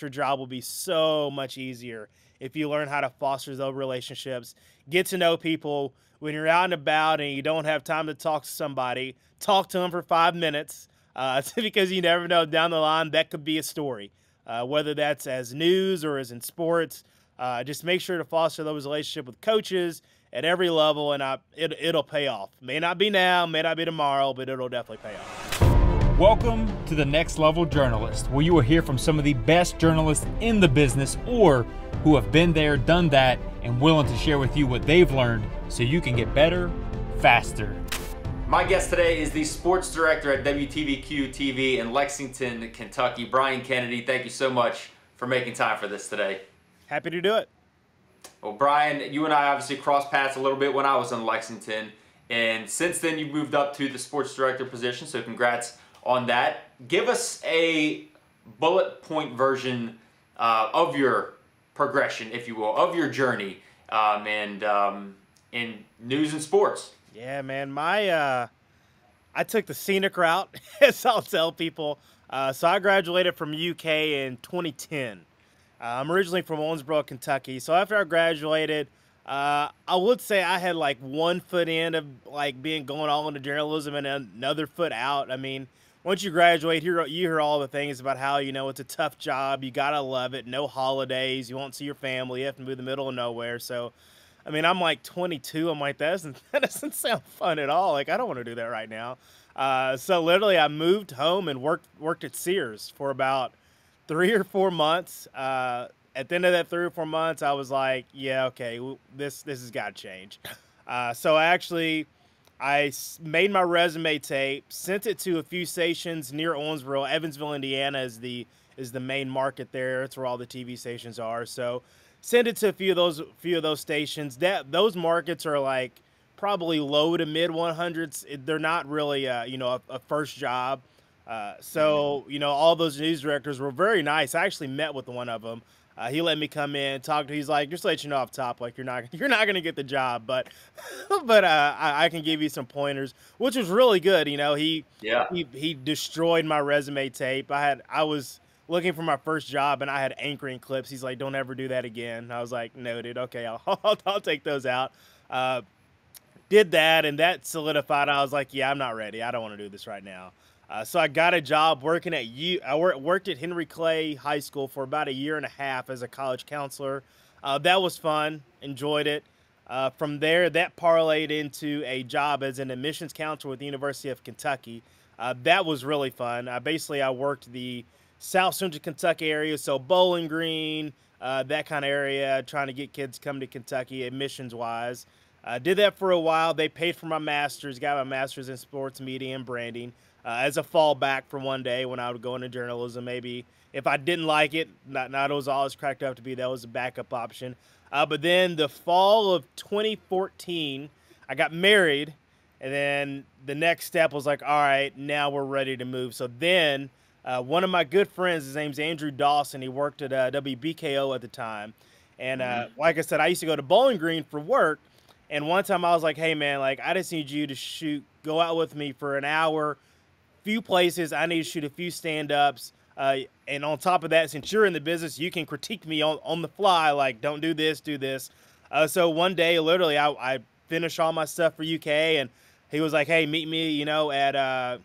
your job will be so much easier if you learn how to foster those relationships, get to know people. When you're out and about and you don't have time to talk to somebody, talk to them for five minutes uh, because you never know down the line that could be a story, uh, whether that's as news or as in sports. Uh, just make sure to foster those relationships with coaches at every level, and I, it, it'll pay off. May not be now, may not be tomorrow, but it'll definitely pay off. Welcome to the Next Level Journalist, where you will hear from some of the best journalists in the business or who have been there, done that, and willing to share with you what they've learned so you can get better faster. My guest today is the sports director at WTVQ TV in Lexington, Kentucky, Bryan Kennedy. Thank you so much for making time for this today. Happy to do it. Well, Bryan, you and I obviously crossed paths a little bit when I was in Lexington, and since then you moved up to the sports director position, so congrats on that. Give us a bullet point version uh, of your progression, if you will, of your journey um, and um, in news and sports. Yeah, man. My uh, I took the scenic route, as I'll tell people. Uh, so I graduated from UK in 2010. Uh, I'm originally from Owensboro, Kentucky. So after I graduated, uh, I would say I had like one foot in of like being going all into journalism and another foot out. I mean, once you graduate, you hear all the things about how you know it's a tough job. You gotta love it. No holidays. You won't see your family. You have to move to the middle of nowhere. So, I mean, I'm like 22. I'm like that doesn't that doesn't sound fun at all. Like I don't want to do that right now. Uh, so literally, I moved home and worked worked at Sears for about three or four months. Uh, at the end of that three or four months, I was like, yeah, okay, this this has got to change. Uh, so I actually I made my resume tape, sent it to a few stations near Owensboro. Evansville, Indiana is the is the main market there. It's where all the TV stations are. So send it to a few of those few of those stations. That those markets are like probably low to mid 100s. They're not really uh, you know a, a first job. Uh, so you know all those news directors were very nice. I actually met with one of them. Uh, he let me come in, talk to. He's like, just let you know off top, like you're not you're not gonna get the job, but but uh, I, I, can give you some pointers, which was really good. You know, he yeah he he destroyed my resume tape. I had I was looking for my first job and I had anchoring clips. He's like, don't ever do that again. I was like, noted. Okay, I'll I'll, I'll take those out. Uh, did that and that solidified. I was like, yeah, I'm not ready. I don't want to do this right now. Uh, so I got a job working at U. I worked at Henry Clay High School for about a year and a half as a college counselor. Uh, that was fun. Enjoyed it. Uh, from there, that parlayed into a job as an admissions counselor with the University of Kentucky. Uh, that was really fun. I basically, I worked the South Central Kentucky area, so Bowling Green, uh, that kind of area, trying to get kids come to Kentucky admissions wise. I did that for a while. They paid for my master's, got my master's in sports media and branding uh, as a fallback for one day when I would go into journalism. Maybe if I didn't like it, not not it was always cracked up to be that was a backup option. Uh, but then the fall of 2014, I got married, and then the next step was like, all right, now we're ready to move. So then. Uh, one of my good friends, his name's Andrew Dawson. He worked at uh, WBKO at the time, and uh, mm-hmm. like I said, I used to go to Bowling Green for work. And one time I was like, "Hey man, like I just need you to shoot, go out with me for an hour, few places. I need to shoot a few stand ups. Uh, and on top of that, since you're in the business, you can critique me on, on the fly, like, don't do this, do this. Uh, so one day, literally, I, I finished all my stuff for UK, and he was like, hey, meet me, you know, at uh,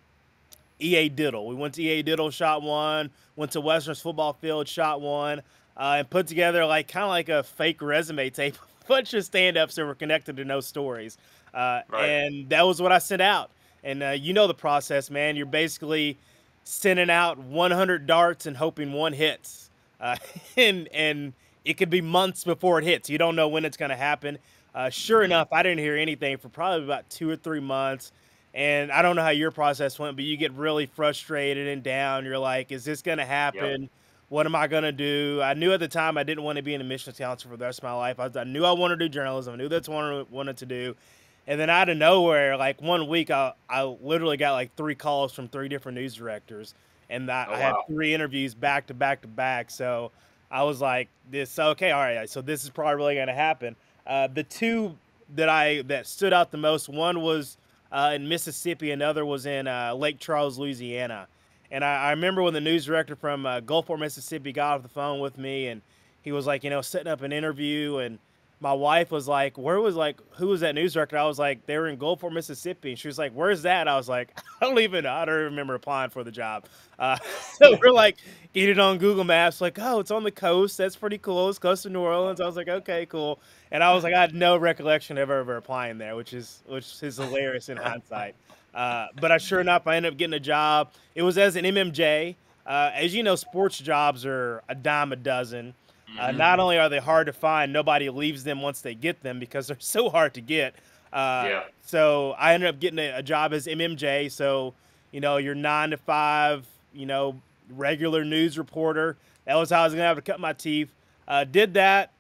EA Diddle. We went to EA Diddle, shot one, went to Western's football field, shot one, uh, and put together, like, kind of like a fake resume tape, a bunch of stand ups that were connected to no stories. Uh, right. And that was what I sent out. And uh, you know the process, man. You're basically sending out 100 darts and hoping one hits. Uh, and and it could be months before it hits. You don't know when it's going to happen. Uh, sure mm-hmm. enough, I didn't hear anything for probably about two or three months. And I don't know how your process went, but you get really frustrated and down. You're like, is this going to happen? Yep. What am I going to do? I knew at the time I didn't want to be an admissions counselor for the rest of my life. I, I knew I wanted to do journalism. I knew that's what I wanted to do. And then out of nowhere, like one week, I, I literally got like three calls from three different news directors, and I, oh, I had three interviews back to back to back. So I was like, "This okay? All right. So this is probably really going to happen." Uh, the two that I that stood out the most, one was uh, in Mississippi, another was in uh, Lake Charles, Louisiana. And I, I remember when the news director from uh, Gulfport, Mississippi, got off the phone with me, and he was like, you know, setting up an interview, and my wife was like, "Where was like who was that news director?" I was like, "They were in Gulfport, Mississippi." And she was like, "Where's that?" I was like, "I don't even. I don't remember applying for the job." Uh, so we're like, get it on Google Maps. Like, oh, it's on the coast. That's pretty cool. It's close to New Orleans. I was like, okay, cool. And I was like, I had no recollection of ever applying there, which is which is hilarious in hindsight. Uh, but I sure enough, I ended up getting a job. It was as an MMJ. Uh, as you know, sports jobs are a dime a dozen. Uh, mm-hmm. not only are they hard to find, nobody leaves them once they get them because they're so hard to get. Uh, yeah. So I ended up getting a, a, job as MMJ. So, you know, your nine to five, you know, regular news reporter. That was how I was going to have to cut my teeth. Uh, did that.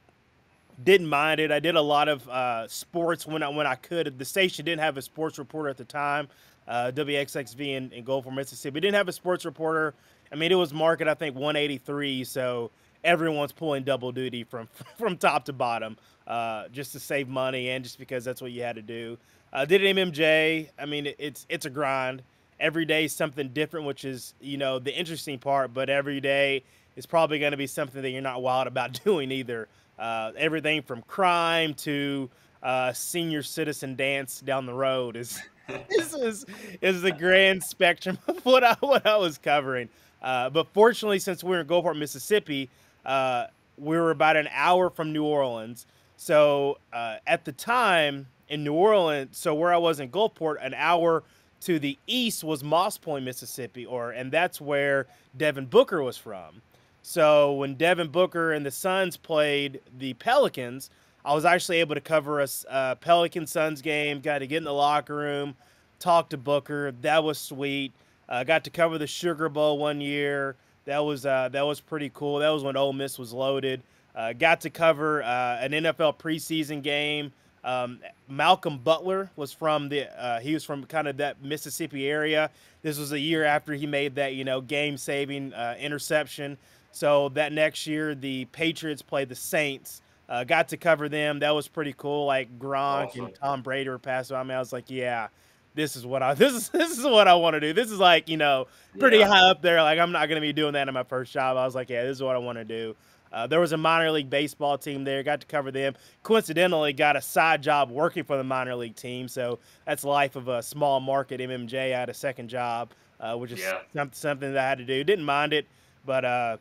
Didn't mind it. I did a lot of uh, sports when I when I could. The station didn't have a sports reporter at the time. Uh, WXXV in, in Gulfport, Mississippi. We didn't have a sports reporter. I mean, it was market I think 183. So everyone's pulling double duty from from top to bottom uh, just to save money and just because that's what you had to do. Uh, did an MMJ. I mean, it's it's a grind. Every day is something different, which is you know the interesting part. But every day is probably going to be something that you're not wild about doing either. Uh, everything from crime to uh, senior citizen dance down the road is this is is the grand spectrum of what I what I was covering. Uh, but fortunately, since we're in Gulfport, Mississippi, uh, we were about an hour from New Orleans. So uh, at the time in New Orleans, so where I was in Gulfport, an hour to the east was Moss Point, Mississippi, or and that's where Devin Booker was from. So when Devin Booker and the Suns played the Pelicans, I was actually able to cover a uh, Pelican Suns game. Got to get in the locker room, talk to Booker. That was sweet. Uh, got to cover the Sugar Bowl one year. That was uh, that was pretty cool. That was when Ole Miss was loaded. Uh, got to cover uh, an NFL preseason game. Um, Malcolm Butler was from the uh, he was from kind of that Mississippi area. This was a year after he made that you know game saving uh, interception. So that next year the Patriots played the Saints. Uh, got to cover them. That was pretty cool. Like Gronk awesome. and Tom Brady were passing. I mean, I was like, yeah, this is what I this is this is what I want to do. This is like you know pretty yeah. high up there. Like I'm not gonna be doing that in my first job. I was like, yeah, this is what I want to do. Uh, there was a minor league baseball team there. Got to cover them. Coincidentally, got a side job working for the minor league team. So that's life of a small market MMJ. I had a second job, uh, which is yeah. something that I had to do. Didn't mind it, but uh,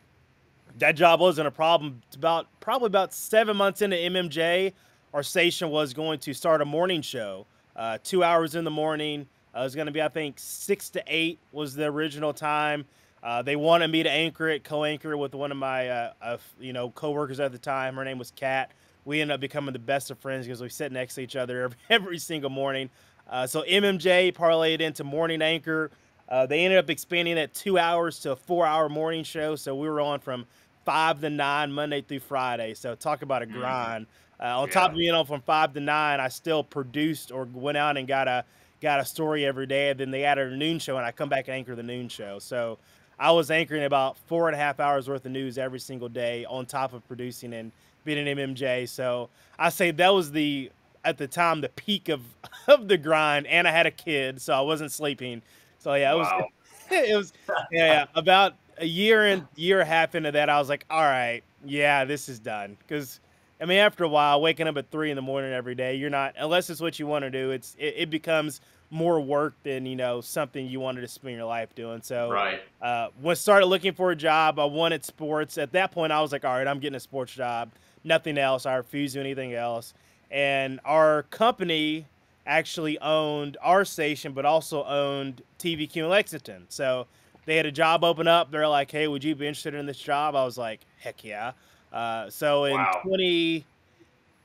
that job wasn't a problem. It's about probably about seven months into MMJ, our station was going to start a morning show uh, two hours in the morning. Uh, it was going to be, I think, six to eight was the original time. Uh, they wanted me to anchor it, co-anchor with one of my, uh, you know, coworkers at the time. Her name was Kat. We ended up becoming the best of friends because we sit next to each other every, every single morning. Uh, so MMJ parlayed into morning anchor. Uh, they ended up expanding that two hours to a four-hour morning show. So we were on from five to nine Monday through Friday. So talk about a mm-hmm. grind. Mm-hmm. Uh, on yeah. top of being on from five to nine, I still produced or went out and got a got a story every day. And then they added a noon show, and I come back and anchor the noon show. So I was anchoring about four and a half hours worth of news every single day, on top of producing and being an MMJ. So I say that was the at the time the peak of of the grind, and I had a kid, so I wasn't sleeping. So yeah, it wow. was it was yeah, yeah about a year and year and a half into that, I was like, all right, yeah, this is done because I mean, after a while, waking up at three in the morning every day, you're not unless it's what you want to do. It's it, it becomes more work than you know something you wanted to spend your life doing. So, right. Uh, when I started looking for a job, I wanted sports. At that point, I was like, all right, I'm getting a sports job. Nothing else. I refuse to do anything else. And our company actually owned our station, but also owned TVQ in Lexington. So they had a job open up. They're like, hey, would you be interested in this job? I was like, heck yeah. Uh, so in wow. 20,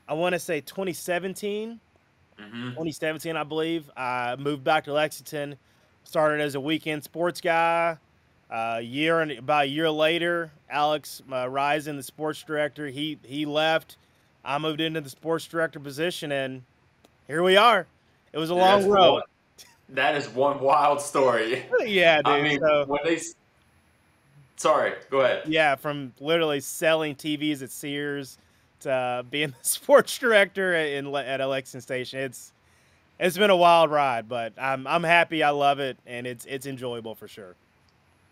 I want to say 2017, mm-hmm. 2017, I believe, I moved back to Lexington, started as a weekend sports guy. Uh, year and about a year later, Alex uh, Risen, the sports director, he he left. I moved into the sports director position, and here we are. It was a long road. One, that is one wild story. yeah, dude. I mean, so, when they Sorry, go ahead. Yeah, from literally selling TVs at Sears to being the sports director in at Election Station. It's it's been a wild ride, but I'm I'm happy. I love it, and it's it's enjoyable for sure.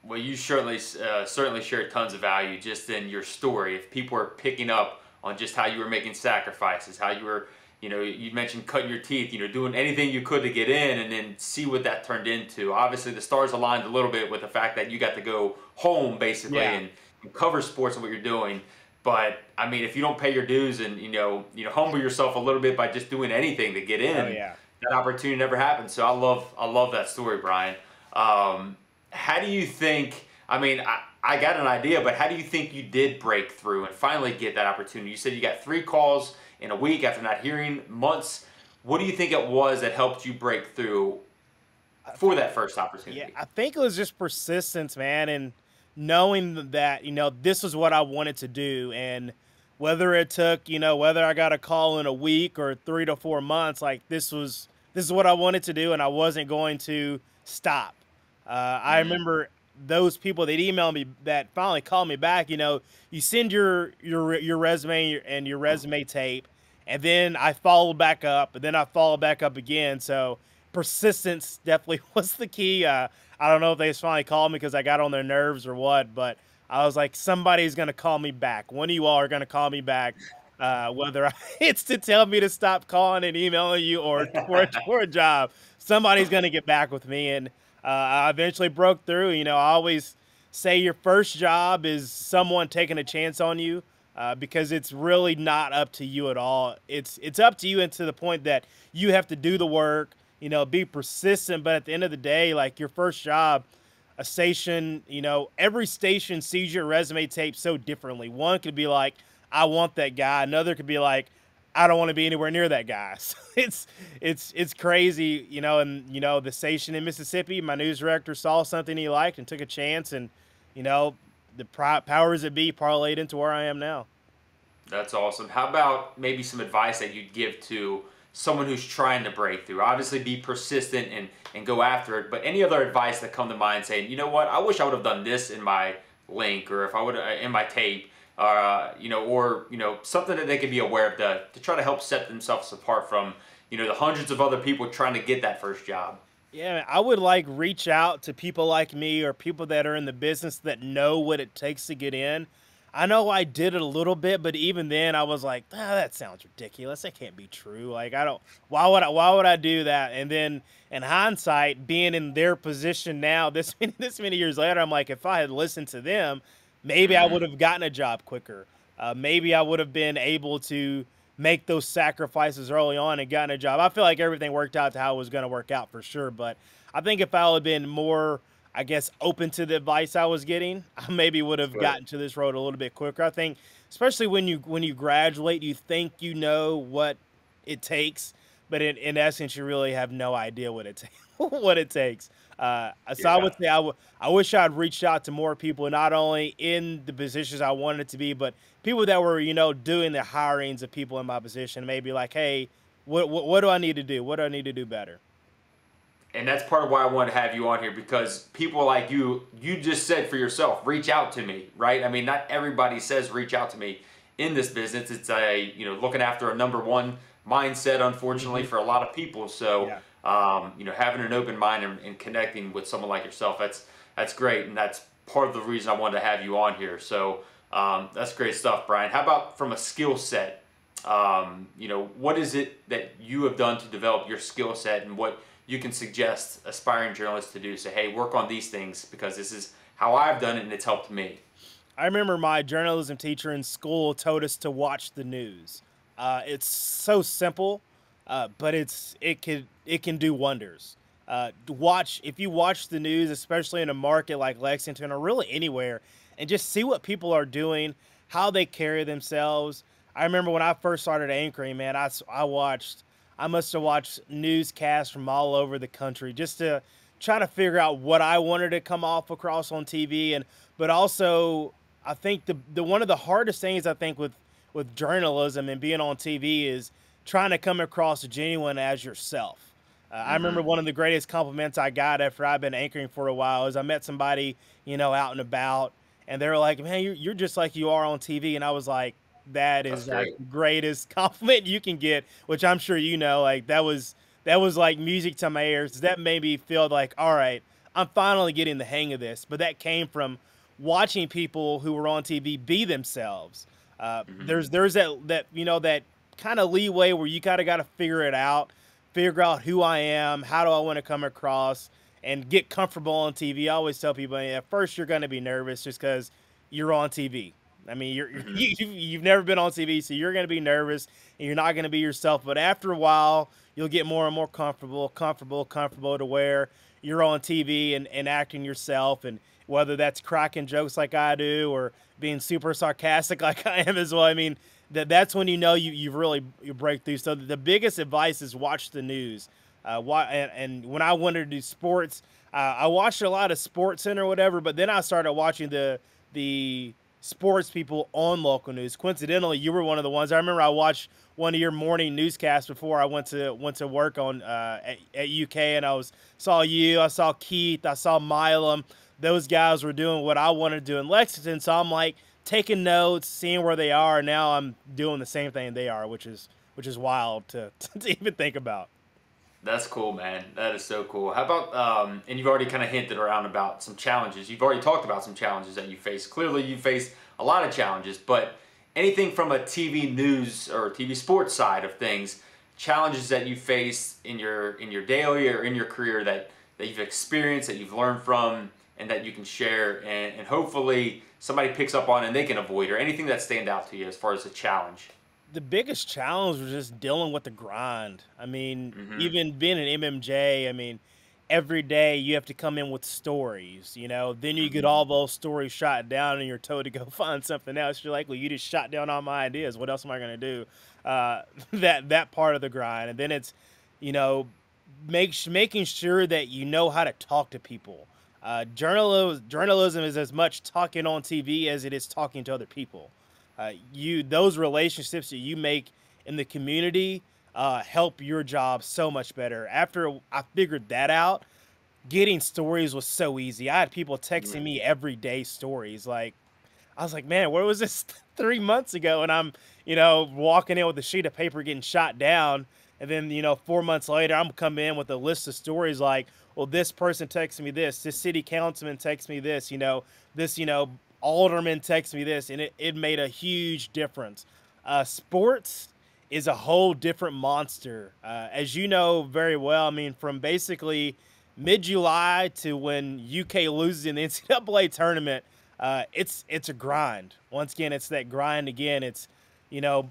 Well, you certainly uh, certainly share tons of value just in your story. If people are picking up on just how you were making sacrifices, how you were, you know, you mentioned cutting your teeth, you know, doing anything you could to get in, and then see what that turned into. Obviously, the stars aligned a little bit with the fact that you got to go home basically yeah. and, and cover sports and what you're doing. But I mean, if you don't pay your dues and you know, you know, humble yourself a little bit by just doing anything to get in, oh, yeah. that opportunity never happens. So I love, I love that story, Bryan. Um, how do you think? I mean, I, I got an idea, but how do you think you did break through and finally get that opportunity? You said you got three calls in a week after not hearing months. What do you think it was that helped you break through for that first opportunity? Yeah, I think it was just persistence, man, and knowing that you know this was what I wanted to do, and whether it took you know whether I got a call in a week or three to four months, like this was this is what I wanted to do, and I wasn't going to stop. Uh, mm-hmm. I remember those people that emailed me that finally called me back. You know, you send your your your resume and your resume tape, and then I followed back up, and then I followed back up again. So persistence definitely was the key. Uh, I don't know if they finally called me because I got on their nerves or what, but I was like, somebody's gonna call me back. One of you all are gonna call me back. Uh, whether it's to tell me to stop calling and emailing you or for, for a job, somebody's gonna get back with me. And uh, I eventually broke through. You know, I always say your first job is someone taking a chance on you uh, because it's really not up to you at all. It's it's up to you and to the point that you have to do the work. You know, be persistent. But at the end of the day, like your first job, a station, you know, every station sees your resume tape so differently. One could be like, I want that guy. Another could be like, I don't want to be anywhere near that guy. So it's it's it's crazy, you know. And you know, the station in Mississippi, my news director saw something he liked and took a chance, and you know, the powers that be parlayed into where I am now. That's awesome. How about maybe some advice that you'd give to someone who's trying to break through? Obviously, be persistent and and go after it. But any other advice that come to mind, saying, you know what, I wish I would have done this in my link, or if I would in my tape uh, you know, or you know, something that they could be aware of to, to try to help set themselves apart from, you know, the hundreds of other people trying to get that first job. Yeah, I would like reach out to people like me or people that are in the business that know what it takes to get in. I know I did it a little bit, but even then I was like, ah, that sounds ridiculous. That can't be true. Like I don't why would I why would I do that? And then in hindsight, being in their position now, this many this many years later, I'm like, if I had listened to them, maybe I would have gotten a job quicker. Uh, maybe I would have been able to make those sacrifices early on and gotten a job. I feel like everything worked out to how it was going to work out for sure. But I think if I had been more, I guess, open to the advice I was getting, I maybe would have right. gotten to this road a little bit quicker. I think, especially when you when you graduate, you think you know what it takes, but in, in essence, you really have no idea what it takes. what it takes. Uh, so yeah. I would say I, w- I wish I'd reached out to more people, not only in the positions I wanted to be, but people that were, you know, doing the hirings of people in my position. Maybe like, hey, what, what, what do I need to do? What do I need to do better? And that's part of why I want to have you on here because people like you, you just said for yourself, reach out to me, right? I mean, not everybody says reach out to me in this business. It's a, you know, looking after a number one mindset, unfortunately, mm-hmm. for a lot of people. So, yeah um, you know, having an open mind and, and, connecting with someone like yourself, that's that's great, and that's part of the reason I wanted to have you on here. So um, that's great stuff, Bryan. How about from a skill set? Um, you know, what is it that you have done to develop your skill set, and what you can suggest aspiring journalists to do? Say, hey, work on these things because this is how I've done it, and it's helped me. I remember my journalism teacher in school told us to watch the news. Uh, it's so simple, uh, but it's it could it can do wonders. Uh, watch if you watch the news, especially in a market like Lexington or really anywhere, and just see what people are doing, how they carry themselves. I remember when I first started anchoring, man, I, I watched, I must have watched newscasts from all over the country just to try to figure out what I wanted to come off across on TV, and but also I think the the one of the hardest things I think with with journalism and being on TV is trying to come across genuine as yourself. Uh, mm-hmm. I remember one of the greatest compliments I got after I've been anchoring for a while is I met somebody, you know, out and about, and they were like, "Man, you're, you're just like you are on TV," and I was like, "That is like the greatest compliment you can get," which I'm sure you know. Like that was that was like music to my ears. That made me feel like, all right, I'm finally getting the hang of this. But that came from watching people who were on TV be themselves. Uh, mm-hmm. There's there's that that you know that kind of leeway where you kind of got to figure it out, figure out who I am, how do I want to come across, and get comfortable on TV. I always tell people at first you're going to be nervous just because you're on TV. I mean, you're, mm-hmm. you, you've never been on TV, so you're going to be nervous and you're not going to be yourself. But after a while, you'll get more and more comfortable, comfortable, comfortable to where you're on TV and, and acting yourself. And whether that's cracking jokes like I do or being super sarcastic like I am as well. I mean, that that's when you know you you really you break through. So the biggest advice is watch the news. Uh, why, and, and when I wanted to do sports, uh, I watched a lot of Sports Center or whatever, but then I started watching the the sports people on local news. Coincidentally, you were one of the ones. I remember I watched one of your morning newscasts before I went to went to work on uh, at, at, UK, and I was saw you, I saw Keith, I saw Milam. Those guys were doing what I wanted to do in Lexington, so I'm like taking notes, seeing where they are. Now I'm doing the same thing they are, which is which is wild to, to even think about. That's cool, man. That is so cool. How about, um, and you've already kind of hinted around about some challenges. You've already talked about some challenges that you face. Clearly, you face a lot of challenges, but anything from a TV news or TV sports side of things, challenges that you face in your in your daily or in your career that that you've experienced, that you've learned from, and that you can share, and, and hopefully somebody picks up on and they can avoid, or anything that stand out to you as far as a challenge the biggest challenge was just dealing with the grind. I mean, mm-hmm. even being an MMJ, I mean, every day you have to come in with stories, you know. Then you get mm-hmm. all those stories shot down and you're told to go find something else. You're like, well, you just shot down all my ideas. What else am I going to do? Uh, that that part of the grind, and then it's, you know, make, making sure that you know how to talk to people. Uh, journalism, journalism is as much talking on TV as it is talking to other people. Uh, you those relationships that you make in the community uh, help your job so much better. After I figured that out, getting stories was so easy. I had people texting me every day stories. Like I was like, man, where was this three months ago? And I'm, you know, walking in with a sheet of paper getting shot down. And then, you know, four months later, I'm coming in with a list of stories like, well, this person texted me this, this city councilman texted me this, you know, this, you know, alderman texted me this, and it, it made a huge difference. Uh, sports is a whole different monster. Uh, as you know very well, I mean, from basically mid July to when UK loses in the NCAA tournament, uh, it's it's a grind. Once again, it's that grind again. It's you know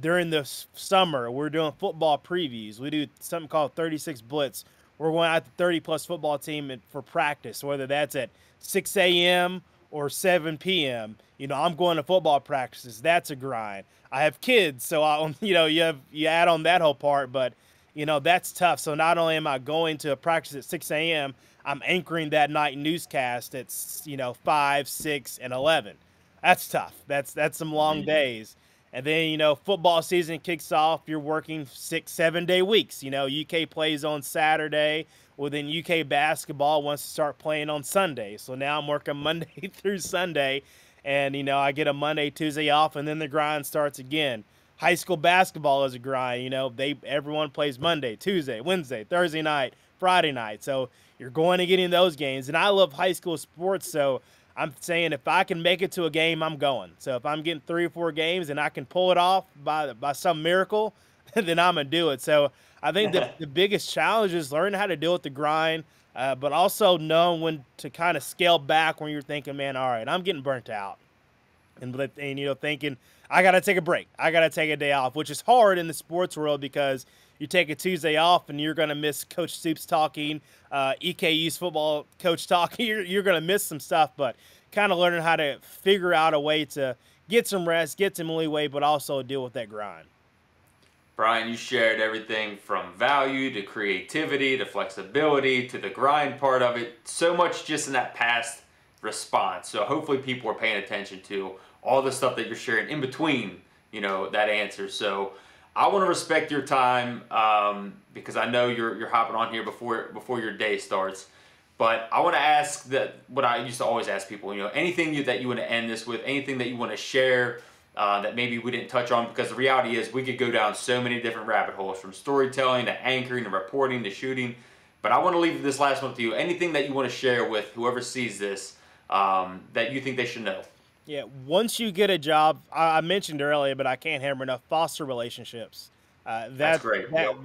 during the summer we're doing football previews. We do something called 36 Blitz. We're going out to 30 plus football team for practice, whether that's at 6 a.m or 7 p.m. You know, I'm going to football practices. That's a grind. I have kids, so I, you know, you have you add on that whole part, but you know that's tough. So not only am I going to a practice at 6 a.m., I'm anchoring that night newscast at you know 5, 6, and 11. That's tough. That's that's some long mm-hmm. days. And then you know football season kicks off. You're working six, seven day weeks. You know UK plays on Saturday. Well, then UK basketball wants to start playing on Sunday. So now I'm working Monday through Sunday. And, you know, I get a Monday, Tuesday off, and then the grind starts again. High school basketball is a grind. You know, they everyone plays Monday, Tuesday, Wednesday, Thursday night, Friday night. So you're going to get in those games. And I love high school sports. So I'm saying if I can make it to a game, I'm going. So if I'm getting three or four games and I can pull it off by by some miracle, then I'm gonna do it. So I think the, the biggest challenge is learning how to deal with the grind, uh, but also knowing when to kind of scale back when you're thinking, man, all right, I'm getting burnt out, and and you know thinking I got to take a break, I got to take a day off, which is hard in the sports world because you take a Tuesday off and you're going to miss Coach Stoops talking, uh, EKU's football coach talking. You're, you're going to miss some stuff, but kind of learning how to figure out a way to get some rest, get some leeway, but also deal with that grind. Bryan, you shared everything from value to creativity to flexibility to the grind part of it. So much just in that past response. So hopefully people are paying attention to all the stuff that you're sharing in between, you know, that answer. So I want to respect your time um, because I know you're you're hopping on here before before your day starts. But I want to ask that what I used to always ask people. You know, anything you, that you want to end this with, anything that you want to share uh, that maybe we didn't touch on because the reality is we could go down so many different rabbit holes from storytelling to anchoring to reporting to shooting. But I want to leave this last one to you. Anything that you want to share with whoever sees this um, that you think they should know? Yeah, once you get a job, I, I mentioned earlier, but I can't hammer enough. Foster relationships. Uh, that, that's great. That, yep.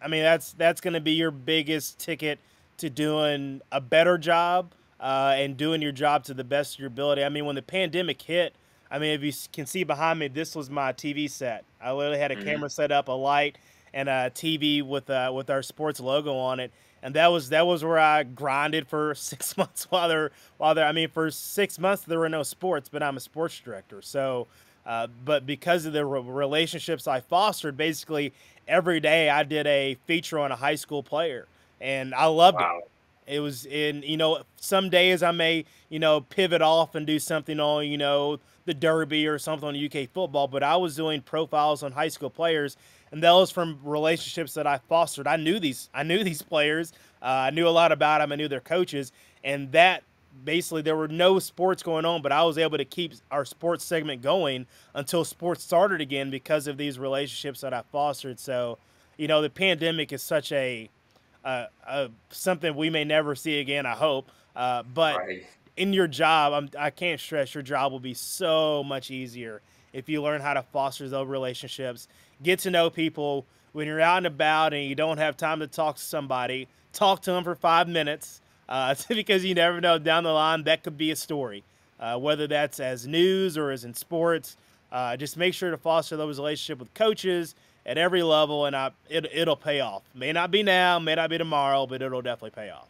I mean, that's that's going to be your biggest ticket to doing a better job uh, and doing your job to the best of your ability. I mean, when the pandemic hit, I mean, if you can see behind me, this was my TV set. I literally had a mm-hmm. camera set up, a light, and a TV with uh, with our sports logo on it. And that was that was where I grinded for six months while there while there. I mean, for six months there were no sports, but I'm a sports director. So, uh, but because of the re- relationships I fostered, basically every day I did a feature on a high school player, and I loved wow. it. It was in, you know, some days I may, you know, pivot off and do something on, you know, the Derby or something on UK football, but I was doing profiles on high school players, and that was from relationships that I fostered. I knew these, I knew these players, uh, I knew a lot about them, I knew their coaches, and that basically there were no sports going on, but I was able to keep our sports segment going until sports started again because of these relationships that I fostered. So, you know, the pandemic is such a uh, uh, something we may never see again. I hope, uh, but right. in your job, I'm, I can not stress your job will be so much easier if you learn how to foster those relationships, get to know people. When you're out and about and you don't have time to talk to somebody, talk to them for five minutes uh, because you never know down the line that could be a story, uh, whether that's as news or as in sports. Uh, just make sure to foster those relationships with coaches at every level, and I, it, it'll pay off. May not be now, may not be tomorrow, but it'll definitely pay off.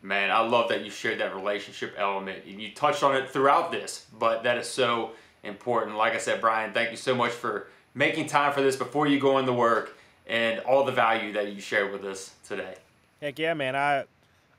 Man, I love that you shared that relationship element. And you touched on it throughout this, but that is so important. Like I said, Bryan, thank you so much for making time for this before you go into work and all the value that you shared with us today. Heck yeah, man. I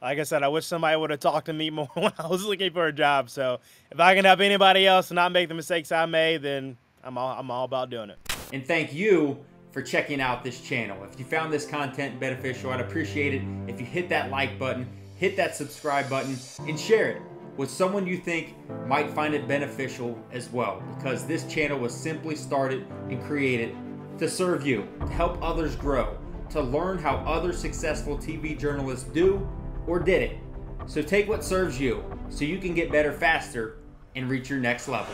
like I said, I wish somebody would have talked to me more when I was looking for a job. So if I can help anybody else not make the mistakes I made, then I'm all, I'm all about doing it. And thank you for checking out this channel. If you found this content beneficial, I'd appreciate it if you hit that like button, hit that subscribe button, and share it with someone you think might find it beneficial as well. Because this channel was simply started and created to serve you, to help others grow, to learn how other successful TV journalists do or did it. So take what serves you so you can get better faster and reach your next level.